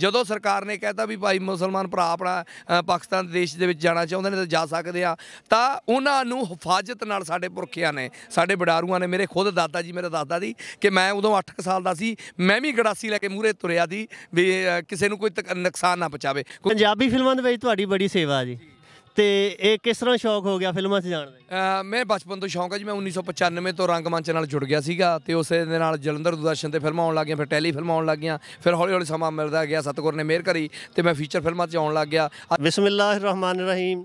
ਜਦੋਂ ਸਰਕਾਰ ਨੇ ਕਹਿਤਾ ਵੀ ਭਾਈ ਮੁਸਲਮਾਨ ਭਰਾ ਆਪਣਾ ਪਾਕਿਸਤਾਨ ਦੇਸ਼ ਦੇ ਵਿੱਚ ਜਾਣਾ ਚਾਹੁੰਦੇ ਨੇ ਤਾਂ ਜਾ ਸਕਦੇ ਆ, ਤਾਂ ਉਹਨਾਂ ਨੂੰ ਹਿਫਾਜ਼ਤ ਨਾਲ ਸਾਡੇ ਪੁਰਖਿਆਂ ਨੇ, ਸਾਡੇ ਬਡਾਰੂਆਂ ਨੇ, ਮੇਰੇ ਖੁਦ ਦਾਦਾ ਜੀ, ਮੇਰੇ ਦਾਦਾ ਦੀ, ਕਿ ਮੈਂ ਉਦੋਂ 8 ਸਾਲ ਦਾ ਸੀ, ਮੈਂ ਵੀ ਗੜਾਸੀ ਲੈ ਕੇ ਮੂਹਰੇ ਤੁਰਿਆ ਦੀ ਵੀ ਕਿਸੇ ਨੂੰ ਕੋਈ ਤਕ- ਨੁਕਸਾਨ ਨਾ ਪਹੁੰਚਾਵੇ। ਪੰਜਾਬੀ ਫਿਲਮਾਂ ਦੇ ਵਿੱਚ ਤੁਹਾਡੀ ਬੜੀ ਸੇਵਾ ਜੀ। ਤੇ ਇਹ ਕਿਸ ਤਰ੍ਹਾਂ ਸ਼ੌਕ ਹੋ ਗਿਆ ਫਿਲਮਾਂ 'ਚ ਜਾਣ ਦਾ ਮੈਂ ਬਚਪਨ ਤੋਂ ਸ਼ੌਂਕ ਹੈ ਜੀ ਮੈਂ 1995 ਤੋਂ ਰੰਗਮੰਚ ਨਾਲ ਜੁੜ ਗਿਆ ਸੀਗਾ ਤੇ ਉਸੇ ਦੇ ਨਾਲ ਜਲੰਧਰ ਦੂਰਦਰਸ਼ਨ ਤੇ ਫਿਲਮਾਂ ਆਉਣ ਲੱਗੀਆਂ ਫਿਰ ਟੈਲੀ ਫਿਲਮਾਂ ਆਉਣ ਲੱਗੀਆਂ ਫਿਰ ਹੌਲੀ ਹੌਲੀ ਸਮਾਂ ਮਿਲਦਾ ਗਿਆ ਸਤਗੁਰ ਨੇ ਮਿਹਰ ਕਰੀ ਤੇ ਮੈਂ ਫੀਚਰ ਫਿਲਮਾਂ 'ਚ ਆਉਣ ਲੱਗ ਗਿਆ ਬਿਸਮਿਲ੍ਲਾਹਿਰਰਹਿਮਾਨਿਰਰਹੀਮ।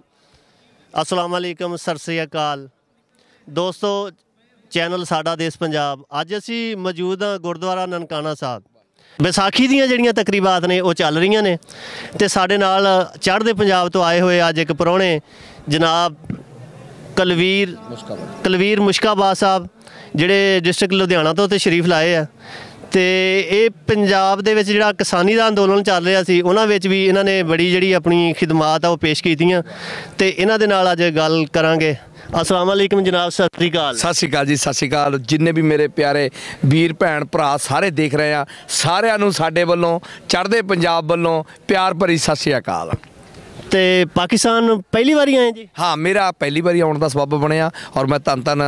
ਅਸਲਾਮ ਵਾਲੇਕਮ ਸਤਿ ਸ੍ਰੀ ਅਕਾਲ। ਦੋਸਤੋ ਚੈਨਲ ਸਾਡਾ ਦੇਸ਼ ਪੰਜਾਬ। ਅੱਜ ਅਸੀਂ ਮੌਜੂਦ ਹਾਂ ਗੁਰਦੁਆਰਾ ਨਨਕਾਣਾ ਸਾਹਿਬ। ਵਿਸਾਖੀ ਦੀਆਂ ਜਿਹੜੀਆਂ ਤਕਰੀਬਾਤ ਨੇ ਉਹ ਚੱਲ ਰਹੀਆਂ ਨੇ। ਤੇ ਸਾਡੇ ਨਾਲ ਚੜ੍ਹਦੇ ਪੰਜਾਬ ਤੋਂ ਆਏ ਹੋਏ ਅੱਜ ਇੱਕ ਪ੍ਰਾਹੁਣੇ ਜਨਾਬ ਕਲਵੀਰ ਕਲਵੀਰ ਮੁਸ਼ਕਾਬਾਦ ਸਾਹਿਬ ਜਿਹੜੇ ਡਿਸਟ੍ਰਿਕਟ ਲੁਧਿਆਣਾ ਤੋਂ ਤੇ ਸ਼ਰੀਫ ਲਾਏ ਆ। ਤੇ ਇਹ ਪੰਜਾਬ ਦੇ ਵਿੱਚ ਜਿਹੜਾ ਕਿਸਾਨੀ ਦਾ ਅੰਦੋਲਨ ਚੱਲ ਰਿਹਾ ਸੀ, ਉਹਨਾਂ ਵਿੱਚ ਵੀ ਇਹਨਾਂ ਨੇ ਬੜੀ ਜਿਹੜੀ ਆਪਣੀ ਖਿਦਮਾਤ ਆ ਉਹ ਪੇਸ਼ ਕੀਤੀਆਂ। ਤੇ ਇਹਨਾਂ ਦੇ ਨਾਲ ਅੱਜ ਗੱਲ ਕਰਾਂਗੇ। ਅਸਲਾਮ ਵਾਲੇਕਮ ਜਨਾਬ, ਸਤਿ ਸ੍ਰੀ ਅਕਾਲ। ਸਤਿ ਸ਼੍ਰੀ ਅਕਾਲ ਜੀ, ਸਤਿ ਸ਼੍ਰੀ ਅਕਾਲ। ਜਿੰਨੇ ਵੀ ਮੇਰੇ ਪਿਆਰੇ ਵੀਰ, ਭੈਣ, ਭਰਾ ਸਾਰੇ ਦੇਖ ਰਹੇ ਆ, ਸਾਰਿਆਂ ਨੂੰ ਸਾਡੇ ਵੱਲੋਂ, ਚੜ੍ਹਦੇ ਪੰਜਾਬ ਵੱਲੋਂ ਪਿਆਰ ਭਰੀ ਸਤਿ ਸ਼੍ਰੀ ਅਕਾਲ। ਤੇ ਪਾਕਿਸਤਾਨ ਪਹਿਲੀ ਵਾਰੀ ਆਏ ਜੀ? ਹਾਂ ਮੇਰਾ ਪਹਿਲੀ ਵਾਰੀ ਆਉਣ ਦਾ ਸਬੱਬ ਬਣਿਆ ਔਰ ਮੈਂ ਧੰਨ ਧੰਨ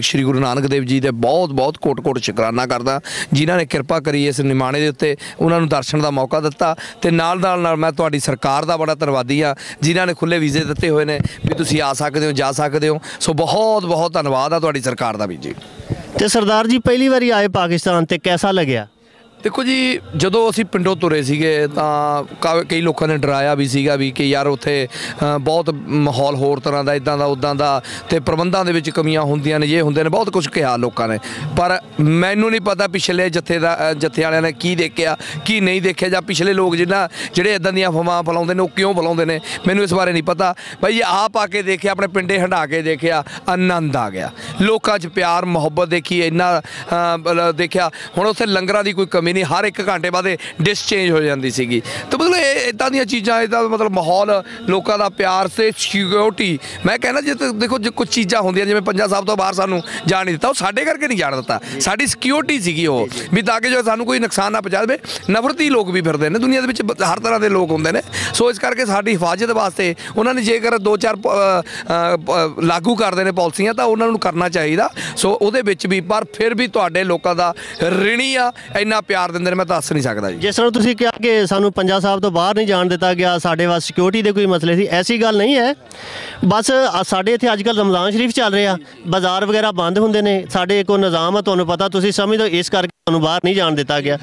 ਸ੍ਰੀ ਗੁਰੂ ਨਾਨਕ ਦੇਵ ਜੀ ਦੇ ਬਹੁਤ ਬਹੁਤ ਕੋਟ-ਕੋਟ ਸ਼ੁਕਰਾਨਾ ਕਰਦਾ ਜਿਨ੍ਹਾਂ ਨੇ ਕਿਰਪਾ ਕਰੀ ਇਸ ਨਿਮਾਣੇ ਦੇ ਉੱਤੇ ਉਹਨਾਂ ਨੂੰ ਦਰਸ਼ਨ ਦਾ ਮੌਕਾ ਦਿੱਤਾ ਤੇ ਨਾਲ ਨਾਲ ਨਾਲ ਮੈਂ ਤੁਹਾਡੀ ਸਰਕਾਰ ਦਾ ਬੜਾ ਧੰਨਵਾਦੀ ਆ ਜਿਨ੍ਹਾਂ ਨੇ ਖੁੱਲੇ ਵੀਜ਼ੇ ਦਿੱਤੇ ਹੋਏ ਨੇ ਵੀ ਤੁਸੀਂ ਆ ਸਕਦੇ ਹੋ ਜਾ ਸਕਦੇ ਹੋ। ਸੋ ਬਹੁਤ ਬਹੁਤ ਧੰਨਵਾਦ ਆ ਤੁਹਾਡੀ ਸਰਕਾਰ ਦਾ ਵੀ ਜੀ। ਤੇ ਸਰਦਾਰ ਜੀ ਪਹਿਲੀ ਵਾਰੀ ਆਏ ਪਾਕਿਸਤਾਨ ਤੇ ਕਿਹਦਾ ਲੱਗਿਆ? ਦੇਖੋ ਜੀ ਜਦੋਂ ਅਸੀਂ ਪਿੰਡੋਂ ਤੁਰੇ ਸੀਗੇ ਤਾਂ ਕਾ- ਕਈ ਲੋਕਾਂ ਨੇ ਡਰਾਇਆ ਵੀ ਸੀਗਾ ਵੀ ਕਿ ਯਾਰ ਉੱਥੇ ਬਹੁਤ ਮਾਹੌਲ ਹੋਰ ਤਰ੍ਹਾਂ ਦਾ ਇਦਾਂ ਦਾ ਉਦਾਂ ਦਾ ਤੇ ਪ੍ਰਬੰਧਾਂ ਦੇ ਵਿੱਚ ਕਮੀਆਂ ਹੁੰਦੀਆਂ ਨੇ ਇਹ ਹੁੰਦੇ ਨੇ ਬਹੁਤ ਕੁਝ ਕਿਹਾ ਲੋਕਾਂ ਨੇ। ਪਰ ਮੈਨੂੰ ਨਹੀਂ ਪਤਾ ਪਿਛਲੇ ਜਥੇ ਦਾ ਅ, ਜਥੇ ਵਾਲਿਆਂ ਨੇ ਕੀ ਦੇਖਿਆ ਕੀ ਨਹੀਂ ਦੇਖਿਆ ਜਾਂ ਪਿਛਲੇ ਲੋਕ ਜਿਨ੍ਹਾਂ ਜਿਹੜੇ ਇਦਾਂ ਦੀਆਂ ਅਫਵਾਹਾਂ ਫੈਲਾਉਂਦੇ ਨੇ ਉਹ ਕਿਉਂ ਫੈਲਾਉਂਦੇ ਨੇ ਮੈਨੂੰ ਇਸ ਬਾਰੇ ਨਹੀਂ ਪਤਾ। ਭਾਈ ਆਪ ਆ ਕੇ ਦੇਖਿਆ ਆਪਣੇ ਪਿੰਡੇ ਹੰਡਾ ਕੇ ਦੇਖਿਆ ਆਨੰਦ ਆ ਗਿਆ। ਲੋਕਾਂ 'ਚ ਪਿਆਰ ਮੁਹੱਬਤ ਦੇਖੀ ਇੰਨਾ ਦੇਖਿਆ ਹੁਣ ਉੱਥੇ ਲੰਗਰਾਂ ਦੀ ਕੋਈ ਕਮੀ ਨਹੀਂ, ਹਰ ਇੱਕ ਘੰਟੇ ਬਾਅਦ ਡਿਸ਼ ਚੇਂਜ ਹੋ ਜਾਂਦੀ ਸੀਗੀ। ਤੇ ਮਤਲਬ ਇਹ ਇਦਾਂ ਦੀਆਂ ਚੀਜ਼ਾਂ ਇਹਦਾ ਮਤਲਬ ਮਾਹੌਲ, ਲੋਕਾਂ ਦਾ ਪਿਆਰ ਤੇ ਸਿਕਿਉਰਿਟੀ ਮੈਂ ਕਹਿੰਦਾ ਜੇ ਦੇਖੋ, ਜੇ ਕੁਝ ਚੀਜ਼ਾਂ ਹੁੰਦੀਆਂ, ਜਿਵੇਂ ਪੰਜਾਬ ਸਾਹਿਬ ਤੋਂ ਬਾਹਰ ਸਾਨੂੰ ਜਾਣ ਨਹੀਂ ਦਿੱਤਾ, ਉਹ ਸਾਡੇ ਕਰਕੇ ਨਹੀਂ ਜਾਣ ਦਿੱਤਾ। ਸਾਡੀ ਸਿਕਿਉਰਿਟੀ ਸੀਗੀ ਉਹ। ਵੀ ਤਾਂ ਕਿ ਜੋ ਸਾਨੂੰ ਕੋਈ ਨੁਕਸਾਨ ਨਾ ਪਹੁੰਚਾ ਦੇਵੇ, ਨਫ਼ਰਤੀ ਲੋਕ ਵੀ ਫਿਰਦੇ ਨੇ, ਦੁਨੀਆ ਦੇ ਵਿੱਚ ਹਰ ਤਰ੍ਹਾਂ ਦੇ ਲੋਕ ਹੁੰਦੇ ਨੇ। ਸੋ ਇਸ ਕਰਕੇ ਸਾਡੀ ਹਿਫਾਜ਼ਤ ਵਾਸਤੇ ਉਹਨਾਂ ਨੇ ਜੇਕਰ ਦੋ ਚਾਰ ਲਾਗੂ ਕਰਦੇ ਨੇ ਪਾਲਿਸੀਆਂ, ਤਾਂ ਉਹਨਾਂ ਨੂੰ ਕਰਨਾ ਚਾਹੀਦਾ। ਸੋ ਉਹਦੇ ਵਿੱਚ ਵੀ, ਪਰ ਫਿਰ ਵੀ ਤੁਹਾਡੇ ਲੋਕਾਂ ਦਾ ਰਿਣੀ ਆ, ਇੰਨਾ ਪਿਆਰ ਦਿੰਦੇ ਨੇ, ਮੈਂ ਦੱਸ ਨਹੀਂ ਸਕਦਾ ਜੀ। ਜਿਸ ਤਰ੍ਹਾਂ ਤੁਸੀਂ ਕਿਹਾ ਕਿ ਸਾਨੂੰ ਪੰਜਾਬ ਸਾਹਿਬ ਤੋਂ ਬਾਹਰ ਨਹੀਂ ਜਾਣ ਦਿੱਤਾ ਗਿਆ, ਸਾਡੇ ਵਾਸਤੇ ਸਿਕਿਉਰਿਟੀ ਦੇ ਕੋਈ ਮਸਲੇ ਸੀ, ਐਸੀ ਗੱਲ ਨਹੀਂ ਹੈ। ਬਸ, ਅ- ਸਾਡੇ ਇੱਥੇ ਅੱਜ ਕੱਲ ਰਮਜ਼ਾਨ ਸ਼ਰੀਫ ਚੱਲ ਰਿਹਾ, ਬਾਜ਼ਾਰ ਵਗੈਰਾ ਬੰਦ ਹੁੰਦੇ ਨੇ, ਸਾਡੇ ਇੱਕ ਨਿਜ਼ਾਮ ਹੈ ਤੁਹਾਨੂੰ ਪਤਾ, ਤੁਸੀਂ ਸਮਝਦੇ ਹੋ, ਇਸ ਕਰਕੇ ਤੁਹਾਨੂੰ ਬਾਹਰ ਨਹੀਂ ਜਾਣ ਦਿੱਤਾ ਗਿਆ।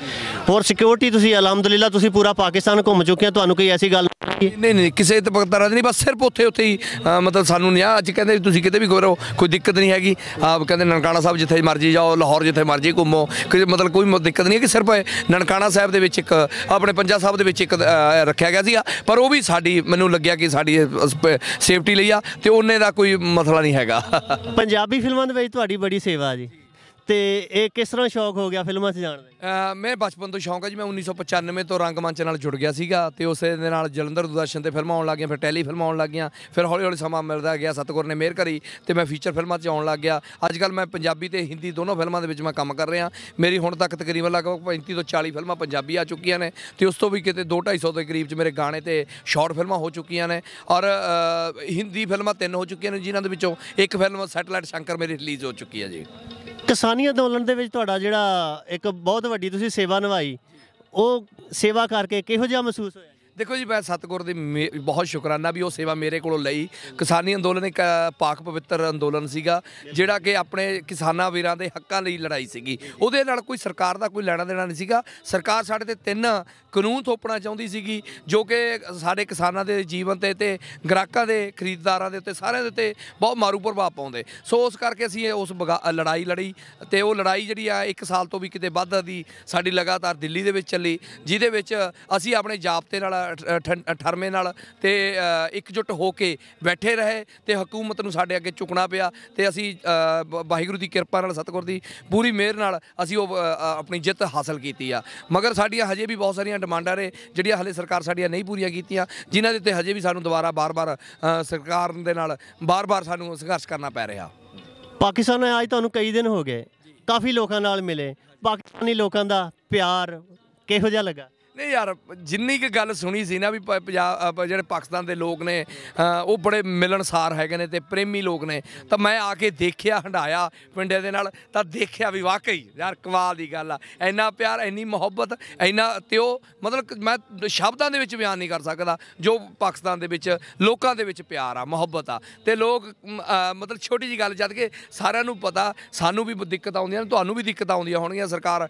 ਹੋਰ ਸਿਕਿਉਰਿਟੀ ਤੁਸੀਂ, ਅਲਹਮਦੁਲਿਲਾ, ਤੁਸੀਂ ਪੂਰਾ ਪਾਕਿਸਤਾਨ ਘੁੰਮ ਚੁੱਕੇ ਹੋ, ਤੁਹਾਨੂੰ ਕੋਈ ਐਸੀ ਗੱਲ ਨਹੀਂ ਨਹੀਂ ਕਿਸੇ ਤ- ਤਰ੍ਹਾਂ ਦੀ ਨਹੀਂ ਬਸ ਸਿਰਫ ਉੱਥੇ ਉੱਥੇ ਹੀ ਅ, ਮਤਲਬ ਸਾਨੂੰ ਨਹੀਂ ਆ ਅੱਜ ਕਹਿੰਦੇ ਵੀ ਤੁਸੀਂ ਕਿਤੇ ਵੀ ਗਏ ਰਹੋ ਕੋਈ ਦਿੱਕਤ ਨਹੀਂ ਹੈਗੀ। ਆਪ ਕਹਿੰਦੇ ਨਨਕਾਣਾ ਸਾਹਿਬ ਜਿੱਥੇ ਮਰਜ਼ੀ ਜਾਓ ਲਾਹੌਰ ਜਿੱਥੇ ਮਰਜ਼ੀ ਘੁੰਮੋ। ਕੋਈ ਮਤਲਬ ਕੋਈ ਮ- ਦਿੱਕਤ ਨਹੀਂ ਹੈ ਕਿ ਸਿਰਫ ਇਹ ਨਨਕਾਣਾ ਸਾਹਿਬ ਦੇ ਵਿੱਚ ਇੱਕ ਆਪਣੇ ਪੰਜਾ ਸਾਹਿਬ ਦੇ ਵਿੱਚ ਇੱਕ ਅ, ਰੱਖਿਆ ਗਿਆ ਸੀਗਾ। ਪਰ ਉਹ ਵੀ ਸਾਡੀ ਮੈਨੂੰ ਲੱਗਿਆ ਕਿ ਸਾਡੀ ਸੇਫਟੀ ਲਈ ਆ ਤੇ ਉਹਨੇ ਦਾ ਕੋਈ ਮਸਲਾ ਨਹੀਂ ਹੈਗਾ। ਪੰਜਾਬੀ ਫਿਲਮਾਂ ਦੇ ਵਿੱਚ ਤੁਹਾਡੀ ਬੜੀ ਸੇਵਾ ਜੀ। ਤੇ ਇਹ ਕਿਸ ਤਰ੍ਹਾਂ ਸ਼ੌਕ ਹੋ ਗਿਆ ਫਿਲਮਾਂ 'ਚ ਜਾਣ ਦਾ? ਅ, ਮੈਂ ਬਚਪਨ ਤੋਂ ਸ਼ੌਂਕ ਹੈ ਜੀ ਮੈਂ 1995 ਤੋਂ ਰੰਗਮੰਚ ਨਾਲ ਜੁੜ ਗਿਆ ਸੀਗਾ ਤੇ ਉਸੇ ਦੇ ਨਾਲ ਜਲੰਧਰ ਦੂਰਦਰਸ਼ਨ ਤੇ ਫਿਲਮਾਂ ਆਉਣ ਲੱਗੀਆਂ ਫਿਰ ਟੈਲੀ ਫਿਲਮਾਂ ਆਉਣ ਲੱਗੀਆਂ ਫਿਰ ਹੌਲੀ ਹੌਲੀ ਸਮਾਂ ਮਿਲਦਾ ਗਿਆ ਸਤਗੁਰ ਨੇ ਮਿਹਰ ਕਰੀ ਤੇ ਮੈਂ ਫੀਚਰ ਫਿਲਮਾਂ 'ਚ ਆਉਣ ਲੱਗ ਗਿਆ। ਅੱਜ ਕੱਲ ਮੈਂ ਪੰਜਾਬੀ ਤੇ ਹਿੰਦੀ ਦੋਨੋਂ ਫਿਲਮਾਂ ਦੇ ਵਿੱਚ ਮੈਂ ਕੰਮ ਕਰ ਰਿਹਾ। ਮੇਰੀ ਹੁਣ ਤੱਕ ਤਕਰੀਬਨ ਲਗਭਗ 35 ਤੋਂ 40 ਫਿਲਮਾਂ ਪੰਜਾਬੀ ਆ ਚੁੱਕੀਆਂ ਨੇ ਤੇ ਉਸ ਤੋਂ ਵੀ ਕਿਤੇ 2 250 ਦੇ ਕਰੀਬ 'ਚ ਮੇਰੇ ਗਾਣੇ ਤੇ ਸ਼ਾਰਟ ਫਿਲਮਾਂ ਹੋ ਚੁੱਕੀਆਂ ਨੇ ਔਰ ਅ, ਹਿੰਦੀ ਫਿਲਮਾਂ ਤਿੰਨ ਹੋ ਚੁੱਕੀਆਂ ਨੇ ਜਿਨ੍ਹਾਂ ਦੇ ਵਿੱਚੋਂ ਇੱਕ ਫਿਲਮ ਸੈਟਲਾਈਟ ਸ਼ੰਕਰ ਮੇਰੀ ਰਿਲੀਜ਼ ਹੋ ਚੁੱਕੀ ਹੈ ਜੀ। ਕਿਸਾਨੀ ਅੰਦੋਲਨ ਦੇ ਵਿੱਚ ਤੁਹਾਡਾ ਜਿਹੜਾ ਇੱਕ ਬਹੁਤ ਵੱਡੀ ਤੁਸੀਂ ਸੇਵਾ ਨਿਭਾਈ, ਉਹ ਸੇਵਾ ਕਰਕੇ ਕਿਹੋ ਜਿਹਾ ਮਹਿਸੂਸ ਹੋਇਆ? ਦੇਖੋ ਜੀ, ਮੈਂ ਸਤਿਗੁਰ ਦੀ ਮੇ- ਬਹੁਤ ਸ਼ੁਕਰਾਨਾ ਵੀ ਉਹ ਸੇਵਾ ਮੇਰੇ ਕੋਲੋਂ ਲਈ। ਕਿਸਾਨੀ ਅੰਦੋਲਨ ਇੱਕ ਪਾਕ ਪਵਿੱਤਰ ਅੰਦੋਲਨ ਸੀਗਾ, ਜਿਹੜਾ ਕਿ ਆਪਣੇ ਕਿਸਾਨਾਂ ਵੀਰਾਂ ਦੇ ਹੱਕਾਂ ਲਈ ਲੜਾਈ ਸੀਗੀ। ਉਹਦੇ ਨਾਲ ਕੋਈ ਸਰਕਾਰ ਦਾ ਕੋਈ ਲੈਣਾ ਦੇਣਾ ਨਹੀਂ ਸੀਗਾ। ਸਰਕਾਰ ਸਾਡੇ ਤੇ ਤਿੰਨ ਕਾਨੂੰਨ ਥੋਪਣਾ ਚਾਹੁੰਦੀ ਸੀਗੀ, ਜੋ ਕਿ ਸਾਡੇ ਕਿਸਾਨਾਂ ਦੇ ਜੀਵਨ ਤੇ ਤੇ ਗ੍ਰਾਹਕਾਂ ਦੇ, ਖਰੀਦਦਾਰਾਂ ਦੇ ਉੱਤੇ, ਸਾਰਿਆਂ ਦੇ ਉੱਤੇ ਬਹੁਤ ਮਾਰੂ ਪ੍ਰਭਾਵ ਪਾਉਂਦੇ। ਸੋ ਉਸ ਕਰਕੇ ਅਸੀਂ ਇਹ ਉਸ ਬਗਾ- ਲੜਾਈ ਲੜੀ ਤੇ ਉਹ ਲੜਾਈ ਜਿਹੜੀ ਆ, ਇੱਕ ਸਾਲ ਤੋਂ ਵੀ ਕਿਤੇ ਵੱਧ ਦੀ ਸਾਡੀ ਲਗਾਤਾਰ ਦਿੱਲੀ ਦੇ ਵਿੱਚ ਚੱਲੀ, ਜਿਹਦੇ ਵਿੱਚ ਅਸੀਂ ਆਪਣੇ ਜਾਬਤੇ ਨਾਲ ਠਰਮੇ ਨਾਲ ਤੇ ਅ, ਇਕਜੁੱਟ ਹੋ ਕੇ ਬੈਠੇ ਰਹੇ ਤੇ ਹਕੂਮਤ ਨੂੰ ਸਾਡੇ ਅੱਗੇ ਝੁਕਣਾ ਪਿਆ ਤੇ ਅਸੀਂ ਵਾਹਿਗੁਰੂ ਦੀ ਕਿਰਪਾ ਨਾਲ ਸਤਿਗੁਰ ਦੀ ਪੂਰੀ ਮਿਹਰ ਨਾਲ ਅਸੀਂ ਉਹ ਆਪਣੀ ਜਿੱਤ ਹਾਸਲ ਕੀਤੀ ਆ। ਮਗਰ ਸਾਡੀਆਂ ਹਜੇ ਵੀ ਬਹੁਤ ਸਾਰੀਆਂ ਡਿਮਾਂਡਾਂ ਨੇ ਜਿਹੜੀਆਂ ਹਲੇ ਸਰਕਾਰ ਸਾਡੀਆਂ ਨਹੀਂ ਪੂਰੀਆਂ ਕੀਤੀਆਂ ਜਿਨ੍ਹਾਂ ਦੇ ਉੱਤੇ ਹਜੇ ਵੀ ਸਾਨੂੰ ਦੁਬਾਰਾ ਬਾਰ-ਬਾਰ ਸਰਕਾਰ ਦੇ ਨਾਲ ਬਾਰ-ਬਾਰ ਸਾਨੂੰ ਸੰਘਰਸ਼ ਕਰਨਾ ਪੈ ਰਿਹਾ। ਪਾਕਿਸਤਾਨ ਆਏ ਤੁਹਾਨੂੰ ਕਈ ਦਿਨ ਹੋ ਗਏ ਕਾਫੀ ਲੋਕਾਂ ਨਾਲ ਮਿਲੇ ਪਾਕਿਸਤਾਨੀ ਲੋਕਾਂ ਦਾ ਪਿਆਰ ਕਿਹੋ ਜਿਹਾ ਲੱਗਾ? ਨਹੀਂ ਯਾਰ, ਜਿੰਨੀ ਕੁ ਗੱਲ ਸੁਣੀ ਸੀ ਨਾ ਵੀ ਪ- ਪੰਜਾਬ ਜਿਹੜੇ ਪਾਕਿਸਤਾਨ ਦੇ ਲੋਕ ਨੇ ਉਹ ਬੜੇ ਮਿਲਣਸਾਰ ਹੈਗੇ ਨੇ ਤੇ ਪ੍ਰੇਮੀ ਲੋਕ ਨੇ। ਤਾਂ ਮੈਂ ਆ ਕੇ ਦੇਖਿਆ ਹੰਡਾਇਆ ਪਿੰਡੇ ਦੇ ਨਾਲ, ਤਾਂ ਦੇਖਿਆ ਵੀ ਵਾਕਈ ਯਾਰ ਕਮਾਲ ਦੀ ਗੱਲ ਆ। ਇੰਨਾ ਪਿਆਰ, ਇੰਨੀ ਮੁਹੱਬਤ, ਇੰਨਾ ਤੇ ਉਹ ਮਤਲਬ ਮੈਂ ਸ਼ਬਦਾਂ ਦੇ ਵਿੱਚ ਬਿਆਨ ਨਹੀਂ ਕਰ ਸਕਦਾ, ਜੋ ਪਾਕਿਸਤਾਨ ਦੇ ਵਿੱਚ, ਲੋਕਾਂ ਦੇ ਵਿੱਚ ਪਿਆਰ ਆ, ਮੁਹੱਬਤ ਆ। ਤੇ ਲੋਕ ਮਤਲਬ ਛੋਟੀ ਜੀ ਗੱਲ ਜਦ ਕਿ ਸਾਰਿਆਂ ਨੂੰ ਪਤਾ, ਸਾਨੂੰ ਵੀ ਦਿੱਕਤ ਆਉਂਦੀਆਂ ਤੁਹਾਨੂੰ ਵੀ ਦਿੱਕਤ ਆਉਂਦੀਆਂ ਹੋਣਗੀਆਂ, ਸਰਕਾਰ